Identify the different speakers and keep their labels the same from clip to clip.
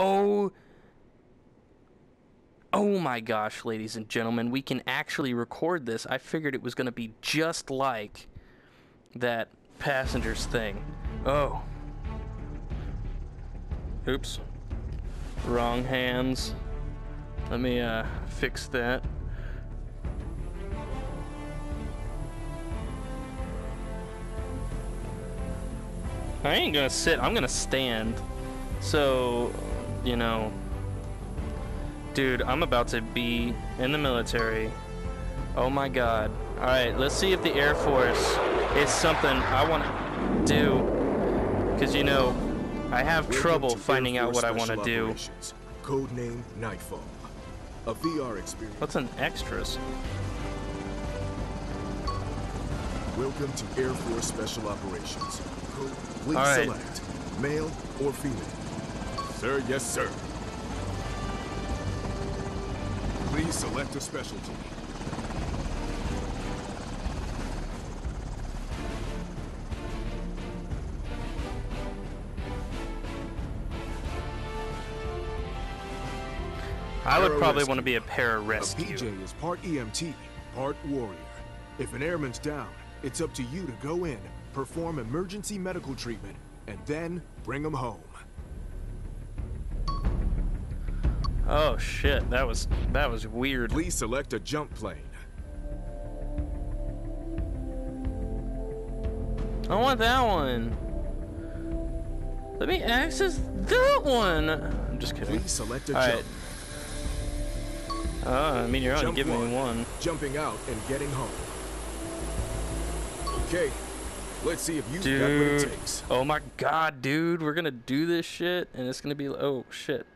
Speaker 1: Oh. Oh my gosh, ladies and gentlemen, we can actually record this. I figured it was going to be just like that passengers thing. Oh. Oops. Wrong hands. Let me uh, fix that. I ain't gonna sit, I'm gonna stand. So, you know, dude, I'm about to be in the military. Oh my god. Alright, let's see if the Air Force is something I want to do. Because, you know, I have
Speaker 2: Welcome
Speaker 1: trouble finding out what I want to do.
Speaker 2: Codename Nightfall. A VR experience.
Speaker 1: What's an extras?
Speaker 2: Welcome to Air Force Special Operations. Code,
Speaker 1: right.
Speaker 2: select male or female. Sir, yes, sir. Please select a specialty.
Speaker 1: I would probably want to be a
Speaker 2: A. PJ is part EMT, part warrior. If an airman's down, it's up to you to go in, perform emergency medical treatment, and then bring them home.
Speaker 1: Oh shit, that was that was weird.
Speaker 2: Please select a jump plane.
Speaker 1: I want that one. Let me access that one. I'm just kidding.
Speaker 2: Please select a
Speaker 1: All right.
Speaker 2: jump.
Speaker 1: Oh, I mean you're only giving me
Speaker 2: one. Jumping out and getting home. Okay, let's see if you've got what it takes.
Speaker 1: Oh my god, dude, we're gonna do this shit and it's gonna be oh shit.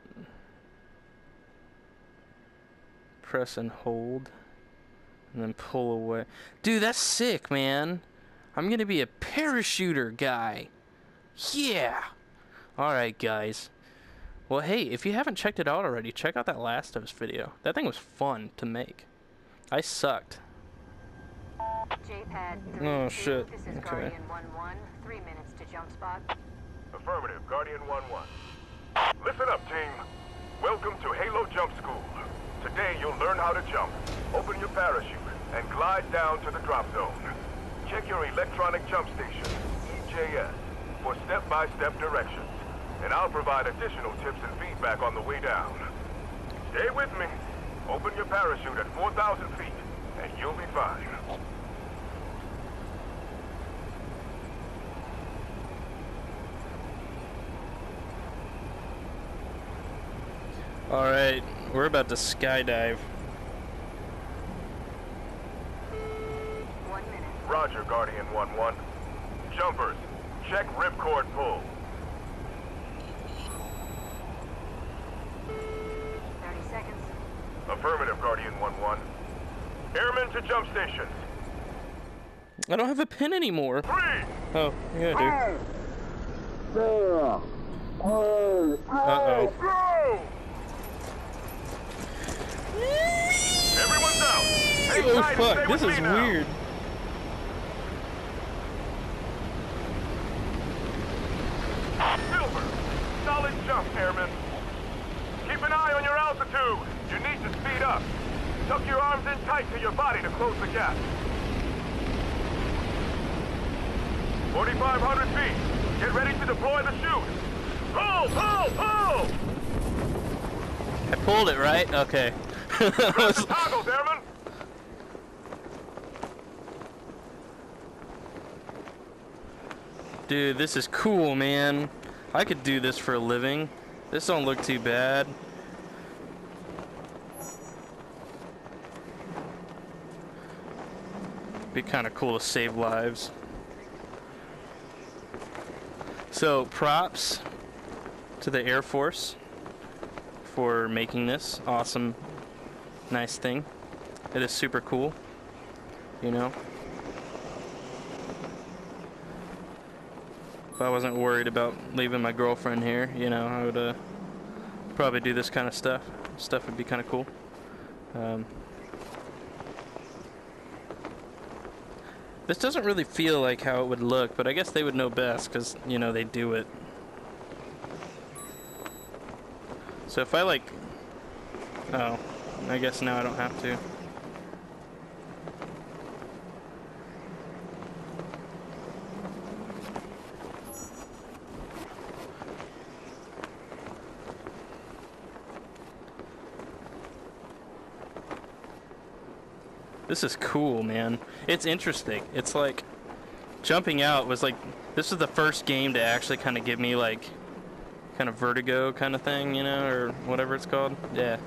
Speaker 1: Press and hold. And then pull away. Dude, that's sick, man. I'm gonna be a parachuter guy. Yeah. Alright, guys. Well, hey, if you haven't checked it out already, check out that Last of Us video. That thing was fun to make. I sucked.
Speaker 3: JPad 3
Speaker 1: Oh, shit.
Speaker 3: This is
Speaker 1: Okay.
Speaker 3: Guardian 1-1. Three minutes to jump spot.
Speaker 4: Affirmative, Guardian 1-1. Listen up, team. Welcome to Halo Jump School. Today you'll learn how to jump, open your parachute, and glide down to the drop zone. Check your electronic jump station, EJS, for step-by-step directions. And I'll provide additional tips and feedback on the way down. Stay with me. Open your parachute at 4,000 feet, and you'll be fine.
Speaker 1: Alright, we're about to skydive.
Speaker 3: One minute.
Speaker 4: Roger, Guardian 1-1. Jumpers, check ripcord pull.
Speaker 3: 30 seconds.
Speaker 4: Affirmative, Guardian 1-1. Airmen to jump stations.
Speaker 1: I don't have a pin anymore.
Speaker 4: Three,
Speaker 1: Oh, yeah, I do. Uh-oh.
Speaker 4: go!
Speaker 1: Oh fuck, this is
Speaker 4: now.
Speaker 1: weird.
Speaker 4: Silver, solid jump, airmen. Keep an eye on your altitude. You need to speed up. Tuck your arms in tight to your body to close the gap. 4,500 feet. Get ready to deploy the chute. Pull, pull, pull!
Speaker 1: I pulled it, right? Okay.
Speaker 4: Press the toggles, airmen.
Speaker 1: Dude, this is cool, man. I could do this for a living. This don't look too bad. Be kind of cool to save lives. So, props to the Air Force for making this awesome, nice thing. It is super cool, you know. If I wasn't worried about leaving my girlfriend here, you know, I would uh, probably do this kind of stuff. Stuff would be kind of cool. Um, this doesn't really feel like how it would look, but I guess they would know best because, you know, they do it. So if I like, oh, I guess now I don't have to. This is cool, man. It's interesting. It's like jumping out was like this was the first game to actually kind of give me like kind of vertigo kind of thing, you know, or whatever it's called. Yeah.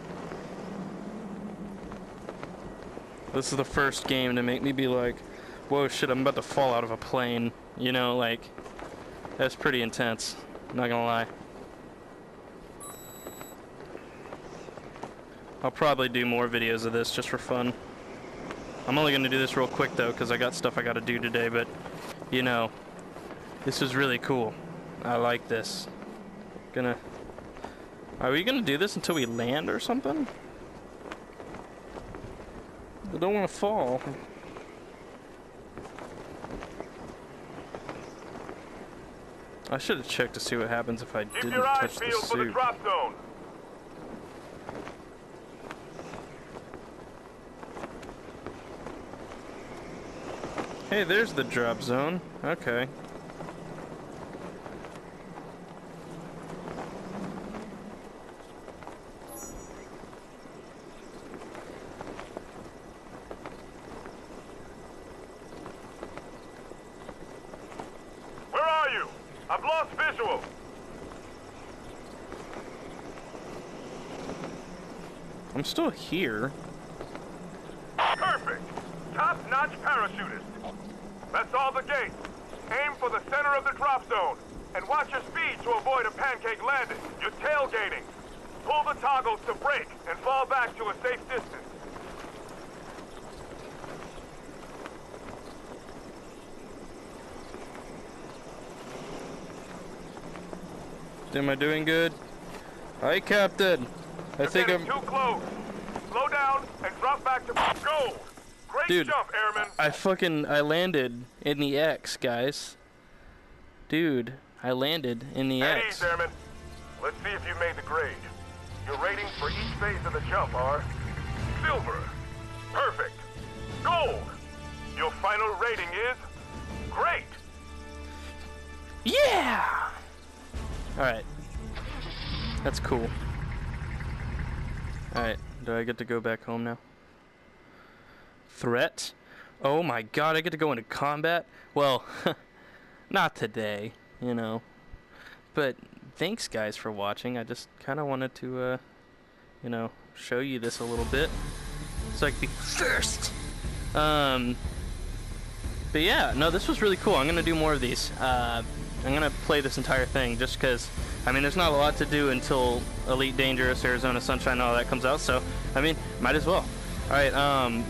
Speaker 1: This is the first game to make me be like, whoa, shit, I'm about to fall out of a plane. You know, like, that's pretty intense. Not gonna lie. I'll probably do more videos of this just for fun. I'm only gonna do this real quick though, because I got stuff I gotta do today, but, you know, this is really cool. I like this. Gonna... Are we gonna do this until we land or something? I don't want to fall. I should have checked to see what happens if I
Speaker 4: Keep
Speaker 1: didn't touch the
Speaker 4: peeled for the
Speaker 1: suit. Hey, there's the drop zone. Okay.
Speaker 4: Where are you? I've lost visual.
Speaker 1: I'm still here.
Speaker 4: Perfect. Parachutist. That's all the gate. Aim for the center of the drop zone. And watch your speed to avoid a pancake landing. You're tailgating. Pull the toggles to brake and fall back to a safe distance.
Speaker 1: Am I doing good? Hi, Captain. I
Speaker 4: You're
Speaker 1: think I'm.
Speaker 4: too close. Slow down and drop back to go. Great
Speaker 1: Dude,
Speaker 4: jump, Airman.
Speaker 1: I fucking I landed in the X, guys. Dude, I landed in the
Speaker 4: At
Speaker 1: X.
Speaker 4: ease, Airman. Let's see if you made the grade. Your ratings for each phase of the jump are silver, perfect, gold. Your final rating is great.
Speaker 1: Yeah. All right. That's cool. All right. Do I get to go back home now? Threat? Oh my god, I get to go into combat? Well, not today, you know. But thanks guys for watching. I just kind of wanted to uh you know, show you this a little bit so I could be first. Um but yeah, no, this was really cool. I'm gonna do more of these. Uh, I'm gonna play this entire thing just because. I mean, there's not a lot to do until Elite Dangerous, Arizona Sunshine, all that comes out. So, I mean, might as well. All right, um,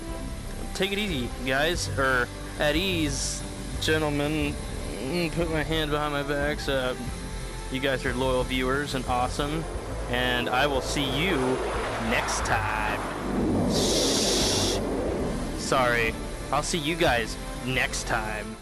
Speaker 1: take it easy, guys, or at ease, gentlemen. Mm, Put my hand behind my back. So, you guys are loyal viewers and awesome, and I will see you next time. Sorry. I'll see you guys next time.